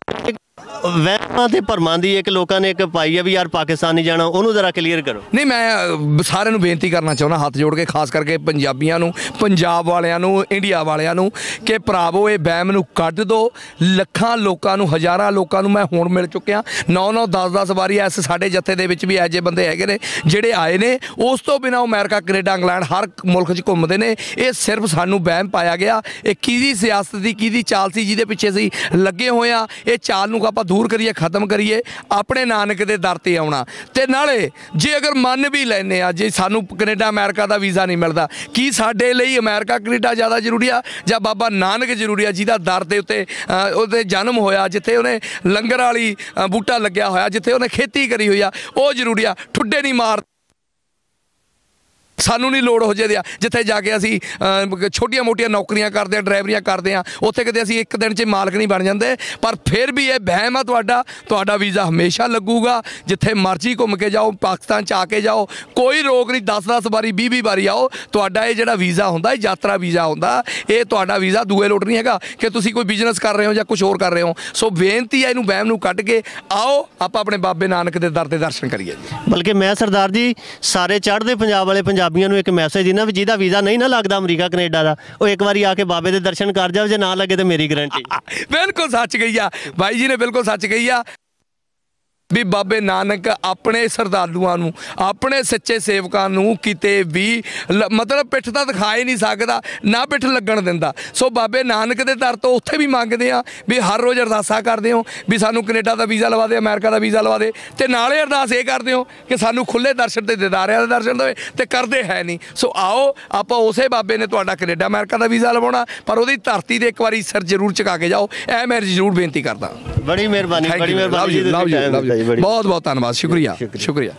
ਵਹਿਮਾਂ ਤੇ ਭਰਮਾਂ ਦੀ ਇੱਕ ਲੋਕਾਂ ਨੇ ਇੱਕ ਪਾਈ ਹੈ ਵੀ ਯਾਰ ਪਾਕਿਸਤਾਨ ਨਹੀਂ ਜਾਣਾ ਉਹਨੂੰ ਜ਼ਰਾ ਕਲੀਅਰ ਕਰੋ। ਨਹੀਂ ਮੈਂ ਅ, ਸਾਰਿਆਂ ਨੂੰ ਬੇਨਤੀ ਕਰਨਾ ਚਾਹੁੰਦਾ ਹੱਥ ਜੋੜ ਕੇ ਖਾਸ ਕਰਕੇ ਪੰਜਾਬੀਆਂ ਨੂੰ ਪੰਜਾਬ ਵਾਲਿਆਂ ਨੂੰ ਇੰਡੀਆ ਵਾਲਿਆਂ ਨੂੰ ਕਿ ਭਰਾਵੋ ਇਹ ਬੈਮ ਨੂੰ ਕੱਢ ਦਿਓ ਲੱਖਾਂ ਲੋਕਾਂ ਨੂੰ ਹਜ਼ਾਰਾਂ ਲੋਕਾਂ ਨੂੰ ਮੈਂ ਹੁਣ ਮਿਲ ਚੁੱਕਿਆ। 9 9 10 10 ਵਾਰੀ ਇਸ ਸਾਡੇ ਜੱਥੇ ਦੇ ਵਿੱਚ ਵੀ ਇਹੋ ਜਿਹੇ ਬੰਦੇ ਹੈਗੇ ਨੇ ਜਿਹੜੇ ਆਏ ਨੇ। ਉਸ ਤੋਂ ਬਿਨਾ ਅਮਰੀਕਾ ਕੈਨੇਡਾ ਇੰਗਲੈਂਡ ਹਰ ਮੁਲਕ 'ਚ ਘੁੰਮਦੇ ਨੇ। ਇਹ ਸਿਰਫ ਸਾਨੂੰ ਬਹਿਮ ਪਾਇਆ ਗਿਆ। ਇਹ ਕਿਹਦੀ ਸਿਆਸਤ ਦੀ ਕਿਹਦੀ ਚਾਲ ਸੀ ਜਿਹਦੇ ਪਿੱਛੇ ਅਸੀਂ ਲੱਗੇ ਹੋਏ ਆ। ਇਹ ਚਾਲ ਨੂੰ ਆਪਾਂ ਦੂਰ ਕਰੀਏ, ਖਤਮ ਕਰੀਏ, ਆਪਣੇ ਨਾਨਕ ਦੇ ਦਰ ਤੇ ਆਉਣਾ। ਤੇ ਨਾਲੇ, ਜੇ ਅਗਰ ਮੰਨ ਵੀ ਲੈਨੇ ਆ, ਜੇ ਸਾਨੂੰ ਕੈਨੇਡਾ, ਅਮਰੀਕਾ ਦਾ ਵੀਜ਼ਾ ਨਹੀਂ ਮਿਲਦਾ, ਕੀ ਸਾਡੇ ਲਈ ਅਮਰੀਕਾ, ਕੈਨੇਡਾ ਜ਼ਿਆਦਾ ਜ਼ਰੂਰੀ ਆ? ਜਾਂ ਬਾਬਾ ਨਾਨਕ ਜ਼ਰੂਰੀ ਆ, ਜਿਹਦਾ ਦਰ ਦੇ ਉੱਤੇ ਉਹਦੇ ਜਨਮ ਹੋਇਆ, ਜਿੱਥੇ ਉਹਨੇ ਲੰਗਰ ਵਾਲੀ ਬੂਟਾ ਲੱਗਿਆ ਹੋਇਆ, ਜਿੱਥੇ ਉਹਨੇ ਖੇਤੀ ਕਰੀ ਹੋਈ ਆ, ਉਹ ਜ਼ਰੂਰੀ ਆ। ਠੁੱਡੇ ਨਹੀਂ ਮਾਰ ਸਾਨੂੰ ਨਹੀਂ ਲੋੜ ਹੋ ਜੇ ਦਿਆ ਜਿੱਥੇ ਜਾ ਕੇ ਅਸੀਂ ਛੋਟੀਆਂ ਮੋਟੀਆਂ ਨੌਕਰੀਆਂ ਕਰਦੇ ਆ, ਡਰਾਈਵਰੀਆਂ ਕਰਦੇ ਆ, ਉੱਥੇ ਕਿਤੇ ਅਸੀਂ ਇੱਕ ਦਿਨ 'ਚ ਮਾਲਕ ਨਹੀਂ ਬਣ ਜਾਂਦੇ। ਪਰ ਫਿਰ ਵੀ ਇਹ ਵਹਿਮ ਆ ਤੁਹਾਡਾ। ਤੁਹਾਡਾ ਵੀਜ਼ਾ ਹਮੇਸ਼ਾ ਲੱਗੂਗਾ। ਜਿੱਥੇ ਮਰਜ਼ੀ ਘੁੰਮ ਕੇ ਜਾਓ, ਪਾਕਿਸਤਾਨ 'ਚ ਆ ਕੇ ਜਾਓ, ਕੋਈ ਰੋਕ ਨਹੀਂ 10-10 ਵਾਰੀ 20-20 ਵਾਰੀ ਆਓ। ਤੁਹਾਡਾ ਇਹ ਜਿਹੜਾ ਵੀਜ਼ਾ ਹੁੰਦਾ, ਇਹ ਯਾਤਰਾ ਵੀਜ਼ਾ ਹੁੰਦਾ। ਇਹ ਤੁਹਾਡਾ ਵੀਜ਼ਾ ਦੂਏ ਲੋਟ ਨਹੀਂ ਹੈਗਾ ਕਿ ਤੁਸੀਂ ਕੋਈ ਬਿਜ਼ਨਸ ਕਰ ਰਹੇ ਹੋ ਜਾਂ ਕੁਝ ਹੋਰ ਕਰ ਰਹੇ ਹੋ। ਸੋ ਬੇਨਤੀ ਹੈ ਇਹਨੂੰ ਵਹਿਮ ਨੂੰ ਕੱਢ ਕੇ ਆਓ, ਆਪਾਂ ਆਪਣੇ ਬਾਬੇ ਨਾਨਕ ਦੇ ਦਰ ਦੇ ਦਰਸ਼ਨ ਕਰੀਏ ਬਲਕਿ ਮੈਂ ਸਰਦਾਰ ਜੀ, ਸਾਰੇ ਚੜ੍ਹਦੇ ਪੰਜਾਬ ਵਾਲੇ ਪੰਜਾਬ ਪੰਜਾਬੀਆਂ ਨੂੰ ਇੱਕ ਮੈਸੇਜ ਦਿਨਾ ਵੀ ਜਿਹਦਾ ਵੀਜ਼ਾ ਨਹੀਂ ਨਾ ਲੱਗਦਾ ਅਮਰੀਕਾ, ਕੈਨੇਡਾ ਦਾ, ਉਹ ਇੱਕ ਵਾਰੀ ਆ ਕੇ ਬਾਬੇ ਦੇ ਦਰਸ਼ਨ ਕਰ ਜਾਵੇ, ਜੇ ਨਾ ਲੱਗੇ ਤੇ ਮੇਰੀ ਗਾਰੰਟੀ ਬਿਲਕੁਲ ਸੱਚ ਗਈ ਆ। ਬਾਈ ਜੀ ਨੇ ਬਿਲਕੁਲ ਸੱਚ ਕਹੀ ਆ। ਵੀ ਬਾਬੇ ਨਾਨਕ ਆਪਣੇ ਸਰਦਾਲੂਆਂ ਨੂੰ ਆਪਣੇ ਸੱਚੇ ਸੇਵਕਾਂ ਨੂੰ ਕਿਤੇ ਵੀ ਮਤਲਬ ਪਿੱਠ ਤਾਂ ਦਿਖਾ ਹੀ ਨਹੀਂ ਸਕਦਾ ਨਾ ਪਿੱਠ ਲੱਗਣ ਦਿੰਦਾ। ਸੋ ਬਾਬੇ ਨਾਨਕ ਦੇ ਦਰ ਤੋਂ ਉੱਥੇ ਵੀ ਮੰਗਦੇ ਆ ਵੀ ਹਰ ਰੋਜ਼ ਅਰਦਾਸਾਂ ਕਰਦੇ ਹੋ ਵੀ ਸਾਨੂੰ ਕੈਨੇਡਾ ਦਾ ਵੀਜ਼ਾ ਲਵਾ ਦੇ ਅਮਰੀਕਾ ਦਾ ਵੀਜ਼ਾ ਲਵਾ ਦੇ ਤੇ ਨਾਲੇ ਅਰਦਾਸ ਇਹ ਕਰਦੇ ਹੋ ਕਿ ਸਾਨੂੰ ਖੁੱਲੇ ਦਰਸ਼ਨ ਤੇ ਦਿਦਾਰਿਆਂ ਦੇ ਦਰਸ਼ਨ ਦੇਵੇ ਤੇ ਕਰਦੇ ਹੈ ਨਹੀਂ। ਸੋ ਆਓ ਆਪਾਂ ਉਸੇ ਬਾਬੇ ਨੇ ਤੁਹਾਡਾ ਕੈਨੇਡਾ ਅਮਰੀਕਾ ਦਾ ਵੀਜ਼ਾ ਲਵਾਉਣਾ ਪਰ ਉਹਦੀ ਧਰਤੀ ਤੇ ਇੱਕ ਵਾਰੀ ਸਿਰ ਜ਼ਰੂਰ ਚੁਕਾ ਕੇ ਜਾਓ ਇਹ ਮੈਂ ਜ਼ਰੂਰ ਬੇਨਤੀ ਕਰਦਾ। ਬੜੀ ਮਿਹਰਬਾਨੀ ਬੜੀ ਮਿਹਰਬਾਨੀ ਜੀ love you, ਬੜੀ ਬਹੁਤ ਬਹੁਤ ਧੰਨਵਾਦ ਸ਼ੁਕਰੀਆ। ਸ਼ੁਕਰੀਆ